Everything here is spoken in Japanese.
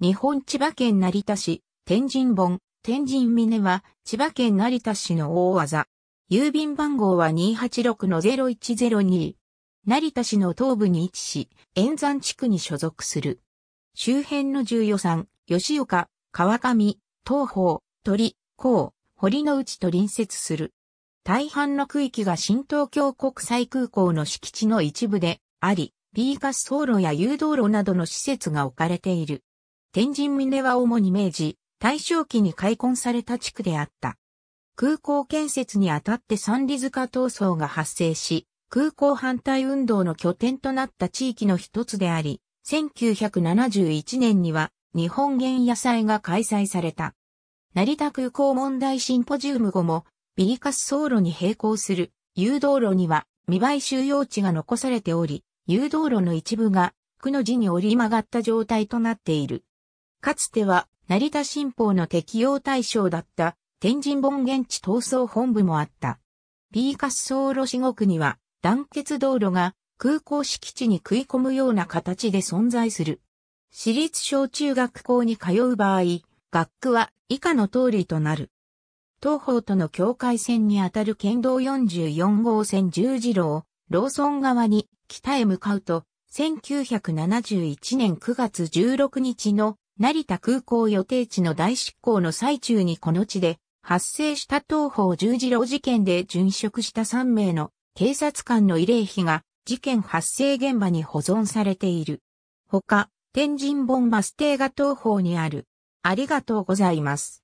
日本千葉県成田市、天神本、天神峰は千葉県成田市の大技。郵便番号は286-0102。成田市の東部に位置し、円山地区に所属する。周辺の重予算、吉岡、川上、東方、鳥、高、堀之内と隣接する。大半の区域が新東京国際空港の敷地の一部であり、ビーガス走路や誘導路などの施設が置かれている。天神峰は主に明治、大正期に開墾された地区であった。空港建設にあたって三里塚闘争が発生し、空港反対運動の拠点となった地域の一つであり、1971年には日本原野祭が開催された。成田空港問題シンポジウム後も、ビリカス走路に並行する誘導路には未売収容地が残されており、誘導路の一部が、区の字に折り曲がった状態となっている。かつては、成田新報の適用対象だった天神本現地闘争本部もあった。ビーカス走路至極には団結道路が空港敷地に食い込むような形で存在する。私立小中学校に通う場合、学区は以下の通りとなる。東方との境界線にあたる県道44号線十字路をローソン側に北へ向かうと、1971年9月16日の成田空港予定地の大執行の最中にこの地で発生した東方十字路事件で殉職した3名の警察官の慰霊碑が事件発生現場に保存されている。他、天神本バス停が東方にある。ありがとうございます。